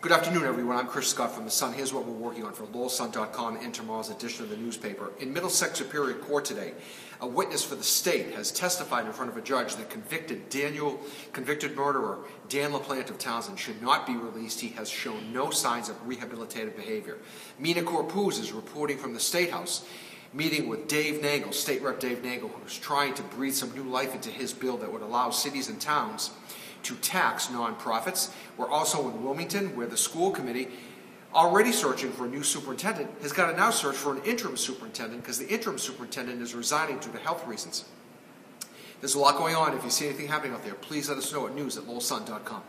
Good afternoon, everyone. I'm Chris Scott from The Sun. Here's what we're working on for LowellSun.com and tomorrow's edition of the newspaper. In Middlesex Superior Court today, a witness for the state has testified in front of a judge that convicted Daniel, convicted murderer Dan LaPlante of Townsend should not be released. He has shown no signs of rehabilitative behavior. Mina Corpuz is reporting from the State House meeting with Dave Nangle, State Rep Dave Nangle, who's trying to breathe some new life into his bill that would allow cities and towns to tax nonprofits. We're also in Wilmington, where the school committee, already searching for a new superintendent, has got to now search for an interim superintendent because the interim superintendent is resigning due to health reasons. There's a lot going on. If you see anything happening out there, please let us know at news at lowellsun.com.